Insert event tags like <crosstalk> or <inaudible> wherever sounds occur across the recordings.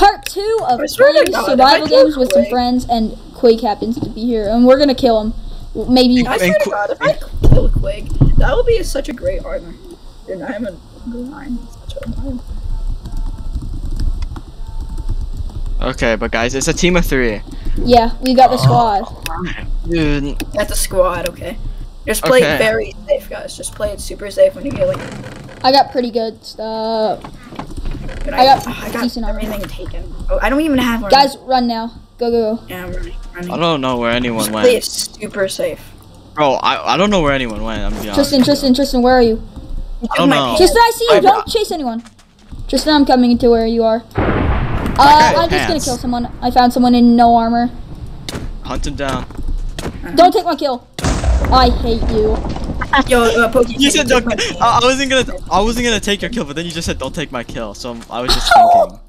part two of I playing God, survival if I kill games with some friends, and Quig happens to be here, and we're gonna kill him. Maybe. I And swear to Qu- God, if I kill Quig, that would be such a great armor. Dude, I'm a grind. Such a grind. Okay, but guys, it's a team of three. Yeah, we got the oh. squad. Dude, That's a squad, okay? Just play Okay. it very safe, guys. Just play it super safe when you get like. I got pretty good stuff. Good, I got oh, I got <sighs> decent armor. everything taken. Oh, I don't even have one. Guys, run now. Go, go, go. Yeah, I'm running. running. I don't know where anyone Just play it went. super safe. Bro, I, I don't know where anyone went. I'm gonna honest. Tristan, Tristan, Tristan, where are you? You I don't my know. Tristan, I see you. I- Don't chase anyone. Tristan, I'm coming to where you are. Uh, I'm just gonna kill someone. I found someone in no armor. Hunt him down. Don't take my kill. I hate you. Yo, uh, Pokey, You said don't. I, I wasn't gonna. I wasn't gonna take your kill, but then you just said don't take my kill. So I was just thinking. <laughs>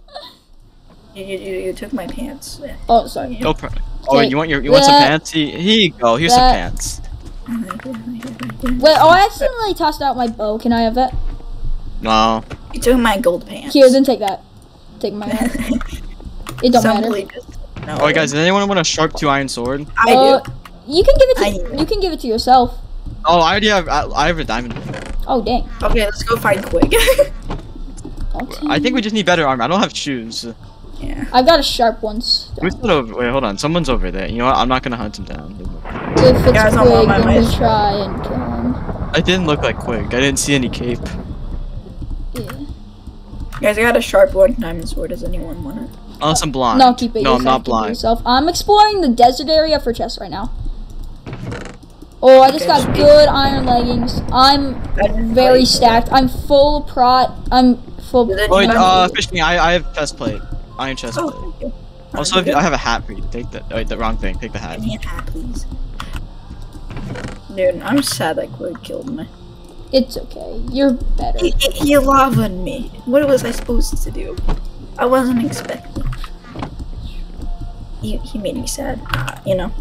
You, you, you, you took my pants. Oh, sorry. No pro- Oh, Okay, you want your you want some pants? Here, here you go. Here's some pants. Wait, oh, I accidentally tossed out my bow. Can I have that? No. You took my gold pants. Here, then take that. Take my. Pants. <laughs> It don't matter. Somebody just- No. Oh, guys, does anyone want a sharp two iron sword? I Uh, do. you can give it to I- you can give it to yourself. Oh, I already have. I, I have a diamond. Oh dang. Okay, let's go find Quig. <laughs> Okay. I think we just need better armor. I don't have shoes. yeah. I've got a sharp one. Who's that over? Wait, hold on. Someone's over there. You know what? I'm not gonna hunt him down. If it's Guys, Quig, my then we list. try and kill him. I didn't look like Quig. I didn't see any cape. Yeah. Guys, I got a sharp one diamond sword. Does anyone want it? Oh, Unless I'm blind. No, keep it. No, I'm not blind. Yourself. I'm exploring the desert area for chests right now. Oh, I just Okay, got good iron leggings. I'm very stacked. I'm full prot. I'm full. Is it- Wait, Diamond uh, sword. fishing. I I have chest plate. Iron chest Oh, plate. thank you. Also, if you, I have a hat for you. Take the. Wait, the wrong thing. Take the hat. Give me a hat, please. Dude, I'm sad that Quig killed me. It's okay. You're better. He, he, he lavaed me. What was I supposed to do? I wasn't expecting. He, he made me sad. You know,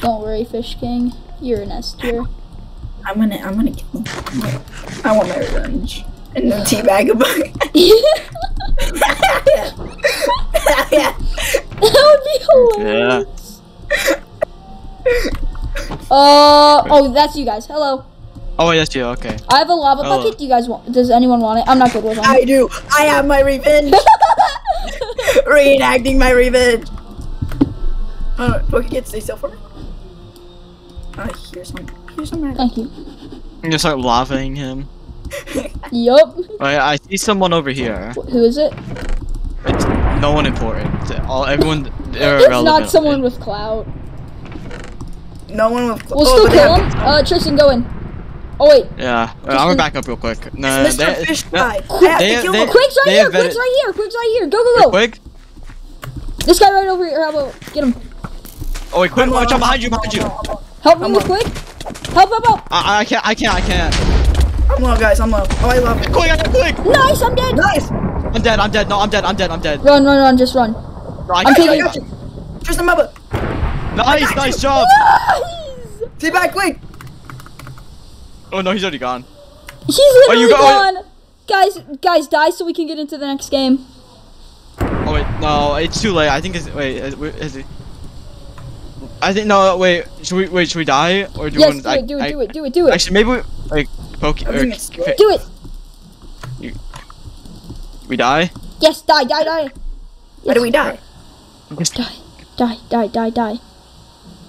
Don't worry, Fish King. You're an S tier. I'm gonna I'm gonna kill him. I want my revenge. And then teabag a bug. <laughs> <laughs> that would be hilarious. Uh oh, that's you guys. Hello. Oh, yes, you. Okay. I have a lava Hello. bucket. Do you guys want? Does anyone want it? I'm not good with them. I do. I have my revenge. <laughs> Reenacting my revenge. Uh, Pokey, get stay still for me. Here's some. Here's some. red- Thank you. I'm gonna start lavaing him. <laughs> Yup. Wait, I see someone over here. Who is it? It's no one important. All everyone. They're It's irrelevant. not someone with clout. No one with. We'll oh, still but kill him. Uh, Tristan, go in. Oh wait, Yeah. Wait, I'm gonna back up real quick. No, Mr. they- Fish they- Guy. I have they- to kill they- him. Quig's right They here. have better- Quig's right here. Quig's right here. Go go go. Quick. This guy right over here. How about get him? Oh wait, quick! I'm Watch low, out behind you! I'm Behind you! Low, I'm. Help me I'm with on. Quick. Help help help. I, I can't! I can't! I can't! I'm low, guys. I'm low. Oh, I love it. Quick! I got Quig! Nice. I'm dead. Nice. I'm dead! I'm dead! No, I'm dead! I'm dead! I'm dead! Run run run. Just run. No, I I'm can't- taking- I got you. Tristan Bubba. Nice! Nice job! Nice. back, quick. Oh no, he's already gone. He's oh, literally oh, you go- oh, gone. Guys, guys, die so we can get into the next game. Oh wait, no, it's too late. I think it's wait. Is, is it? I think no. Wait, should we wait? Should we die or do Yes, we do want? it, do it, I, do it, do it, do it. Actually, maybe we like poke or think it's too late. Do it. we die. Yes, die, die, die. How do we die? Just, Die, die, die, die, die.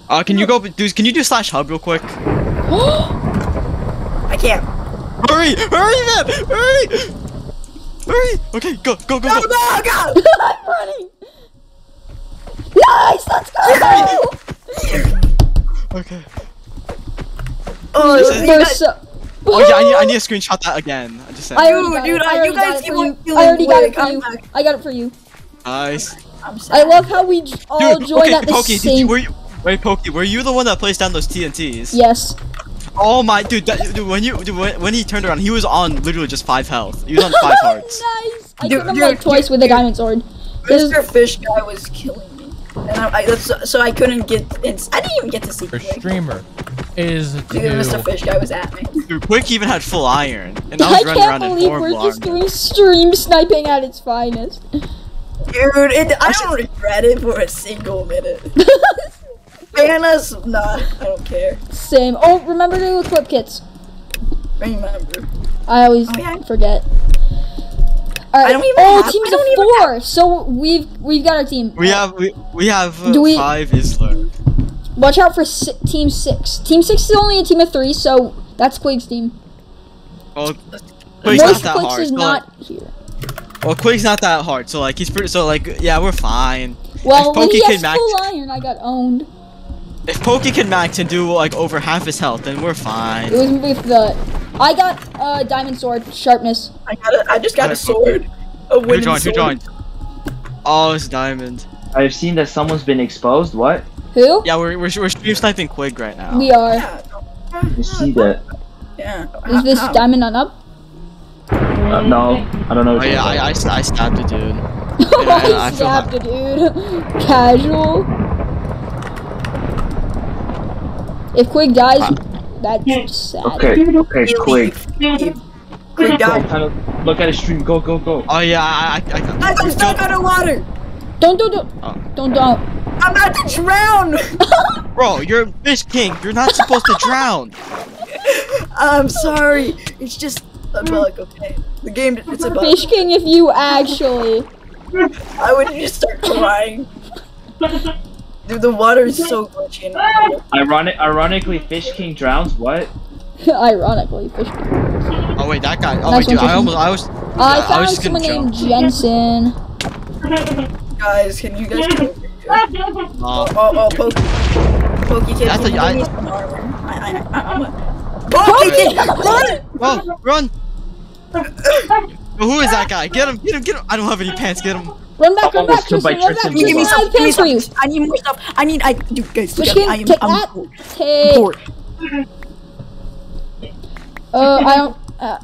uh, can you go? Do can you do slash hub real quick? <gasps> I can't. Hurry! Hurry, man! Hurry! Hurry! Okay, go, go, go, Go, go! go, <laughs> go. I'm running. Nice, let's go. Okay. Oh, This is- you We're so- Oh yeah, I need, I need to oh. screenshot that again. I just said. I already got Dude, it. I you guys got it keep for on you. I already got it for I'm you. I got it for you. Nice. I'm sad. I love how we all Dude, joined okay, at the Pokey, did you, were you, wait, Pokey, were you the one that placed down those TNTs? Yes. Oh my, dude, that, dude, when you, dude, when, when he turned around, he was on literally just five health. He was on five <laughs> hearts. nice. I Dude, killed him dude, like twice dude, with a dude. diamond sword. This is- Mr. Fish guy was killing me, and I, I that's, so I couldn't get. It's, I didn't even get to see. Your streamer is Dude, Mr. Fish guy was at me. Dude, Quig even had full iron, and I I was running can't around in believe we're horrible just doing stream sniping at its finest. Dude, it, I don't regret it for a single minute. <laughs> Ban us, nah, I don't care. Same. Oh, remember to equip kits. Remember. I always Oh, yeah. forget. I don't even Oh, have- teams don't of even four. So we've we've got our team. We have we, we have uh, we- five Isler. Watch out for si- team six. Team six is only a team of three, so that's Quig's team. Well, Quig's not Moist that hard. is so, not like, here. well, Quig's not that hard. So like he's pretty. So like yeah, we're fine. Well, if when he Pokey has can max, full iron, I got owned. if Pokey can max and do like over half his health, then we're fine. It fine. was with the. I got uh, diamond sword sharpness. I got a, I just got a sword. A Who wooden joined? Who joined? Oh, it's Diamond. I've seen that someone's been exposed. What? Who? Yeah, we're we're, we're stream sniping Quig right now. We are. Yeah, You see that? yeah. Is this How? diamond not up? Uh, no, I don't know. Oh yeah, I, I, talking I stabbed a dude. <laughs> I I stabbed a dude. Casual. If Quig dies, Uh, that's sad. Okay, okay, Leave, quick. Quick, Go, die. kind of look at his stream. Go, go, go. Oh yeah, I I, I, I got stuck underwater. Don't, don't, don't. Oh. Don't, don't. I'm about to drown. <laughs> Bro, you're a fish king. You're not supposed to drown. <laughs> I'm sorry. It's just a bug, okay? The game, it's a bug. Fish King, if you actually. I would just start crying. <laughs> Dude, the water is so glitchy. Ah! Ironic, ironically, Fish King drowns. What? <laughs> Ironically, Fish King. Oh wait, that guy. Oh Nice wait, dude, I almost I was. Uh, I yeah, found was someone named. Jensen. guys, can you guys <laughs> come? Oh. oh, Oh, oh, Pokey. Pokey kid, That's can you a- I- give me some armor? I, I, I, I'm a... Pokey kid, run! oh, run! <laughs> Who is that guy? Get him! Get him! Get him! I don't have any pants. Get him! Run back, run back, Almost Tristan, run back, Tristan. Give me some, give me pants for you. some. I need more stuff. I need, I, dude, guys, Fish look at me. I am, take I'm that. poor. Take. poor. Uh, I don't. Uh,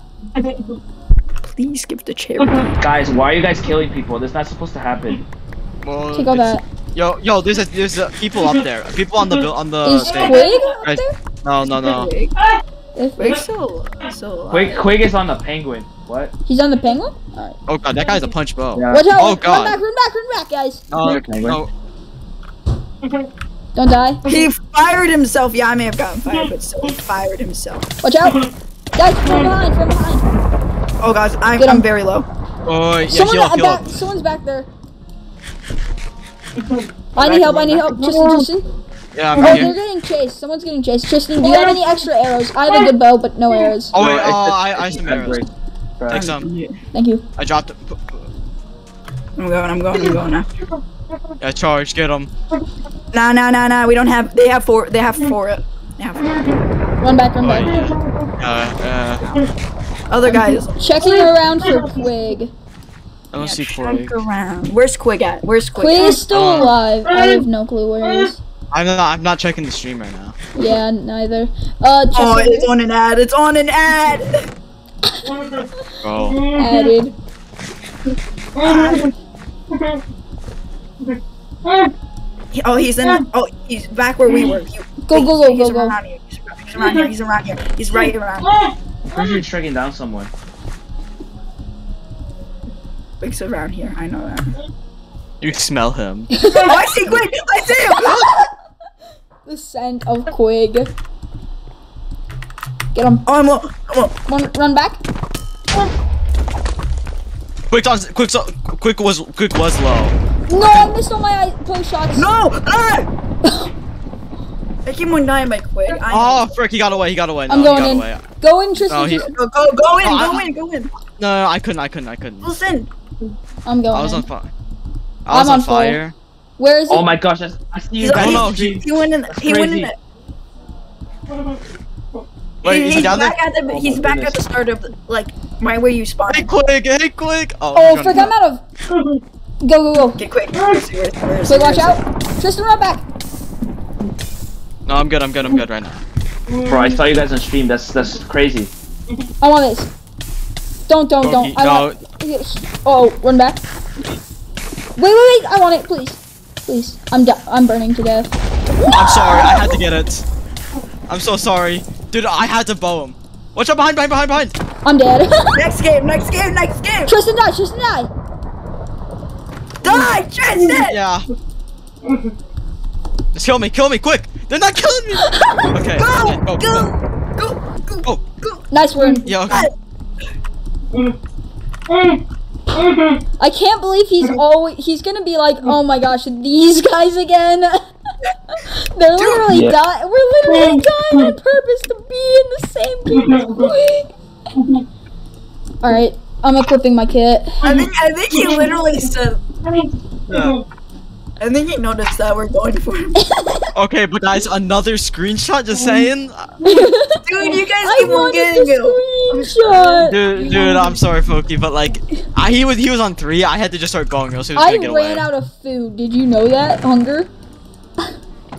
Please give the chair. Guys, why are you guys killing people? This is not supposed to happen. Well, take all that. Yo, yo, there's a, there's a, people up there. People on the on the Is thing. Quig up there? No, no, no. If Wait, so, so. Quig, Quig is on the penguin. What? he's on the penguin? Alright. Oh god, that guy's a punch bow. Yeah. Oh, Watch out! run God. back, run back, run back, guys! No, Yeah, penguin. no. Don't die. He fired himself. Yeah, I may have gotten fired, but still, he fired himself. Watch out! Guys, from behind, from behind. Oh, guys, I'm, I'm very low. Oh, yeah, Someone heal up, uh, heal up. back, someone's back there. <laughs> I need help, I need help. Tristan, Tristan. Yeah, Oh, I'm they're getting chased. Someone's getting chased. Tristan, do you have any extra arrows? I have a good bow, but no arrows. Oh wait, oh, I, I have some arrows. Bruh. Take some. Thank you. I dropped it. I'm going, I'm going, I'm going now. Yeah, charge, get them. Nah, nah, nah, nah. We don't have. They have four. They have four. They have four. Run back, run Oh, back. yeah. Uh, uh, Other guys. Checking around for Quig. I don't see Check Quig. around. Where's Quig at? Where's Quig? Quig is still Uh, alive. I have no clue where he is. I'm not. I'm not checking the stream right now. Yeah, neither. Uh, Oh, it's on an ad. It's on an ad. Bro. added. Oh, he's in. Oh, he's back where we were. He, Go, go, go, he's go, go. around here. He's around here. He's around here. He's right around. Pretty sure he's striking down someone. Quig's around here. I know that. You smell him. <laughs> oh, I see Quig. I see him. <laughs> The scent of Quig. Get him. Oh, I'm low. I'm low. Run, run back. Quick, on, quick, so, quick was, quick was low. No, I missed all my eye- shots. No! Ah! I keep on dying by Quig. I Oh, frick, he got away. He got away. No, I'm going in. away. Go in, Tristan. No, he- Go, go, go in, Oh, go in, go in. No, no, I couldn't. I couldn't. I couldn't. Listen. I'm going I was in. on fire. I was I'm on, on full. fire. Where is he? Oh my gosh, I see you guys. Oh, no, he- he went in. That's He went in. crazy. Wait, he- is he he's down there? back at the. Oh he's my back goodness. at the start of like my where you spawned. Hey, quick! Hey, quick! Oh, oh, he's frick, running. I'm out of. <laughs> Go, go, go. Get Quig. Where's? Where's? Where's? Quick, watch out. Tristan, run back. No, I'm good. I'm good. I'm good right now. Bro, I saw you guys on stream. That's that's crazy. I want this. Don't, don't, don't. Okay, I no. want. Oh, run back. Wait, wait, wait. I want it, please. Please. I'm I'm burning to death. I'm sorry. I had to get it. I'm so sorry, dude. I had to bow him. Watch out behind, behind, behind, behind. I'm dead. <laughs> Next game. Next game. Next game. Tristan die. Tristan die. Die. Die, Trent's dead. Yeah. Just kill me, kill me, quick! They're not killing me! Okay. <laughs> okay, Go, go, go, go, go, Oh. go. Nice win. Yeah, okay. I can't believe he's always he's gonna be like, oh my gosh, these guys again. <laughs> <laughs> They're literally Yeah. dying. We're literally dying on purpose to be in the same game. <laughs> All right, I'm equipping my kit. I think I think he literally said. Yeah. I think he noticed that we're going for him. <laughs> Okay, but guys, another screenshot just saying. Dude, you guys I keep on wanted getting the it. screenshot. Dude, dude, I'm sorry, Pokey, but like, I, he was he was on three. I had to just start going, or else he was I gonna get ran out of food. Did you know that? Hunger.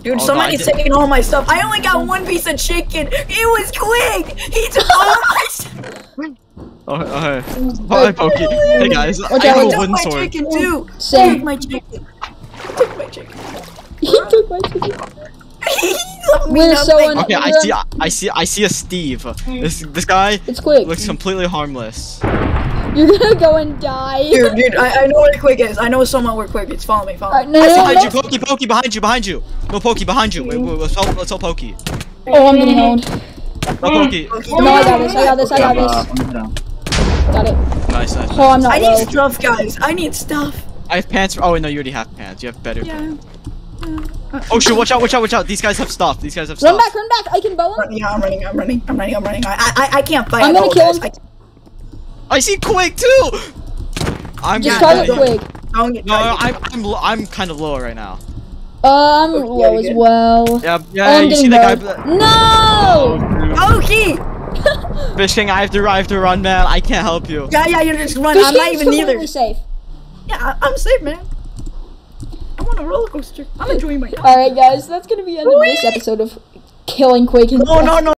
Dude, Oh, somebody's God, taking all my stuff. I only got one piece of chicken. It was Quig. He took all my <laughs> stuff. Oh, oh okay. Bye, <laughs> Pokey. Hey guys, Watch I have a took wooden my sword. chicken too. Same. He took my chicken. He took my chicken. He took my chicken. <laughs> He left me We're so nothing. un- Okay, I see, I see, I see a Steve. This this guy It's quick. looks completely harmless. You're gonna go and die. Dude, dude, I, I know where Quig is. I know someone where Quig is. Follow me, follow me. no, no, no, Behind no. you, Pokey, Pokey, behind you, behind you. No, Pokey, behind you. Wait, wait, let's help, let's help Pokey. Oh, I'm getting owned. No, Pokey. No, I got this. I got this. I got this. Got it. Nice, nice. Oh, I'm not I low. need stuff, guys. I need stuff. I have pants. Oh, no, you already have pants. You have better. Yeah. Oh shoot! Watch out! Watch out! Watch out! These guys have stuff. These guys have Run back, run back. I can bow him. Running, I'm running, I'm running, I'm running, I'm running. I, I, I can't fight. I'm at gonna kill guys. him. I see Quig too. I'm Just Yeah, target yeah, quick. I don't get No, targeted. I'm I'm lo- I'm kind of low right now. Uh, I'm Okay, low you as good? well. Yeah, Oh, yeah. I'm you see getting the guy? low. No! Okay. <laughs> Fish King, I have to I have to run, man. I can't help you. Yeah, yeah, you're just running. Fish I'm not even neither. safe. Yeah, I, I'm safe, man. I'm on a roller coaster. I'm enjoying my. All right, guys, that's gonna be the end of this episode of killing Quig. and No, no, no.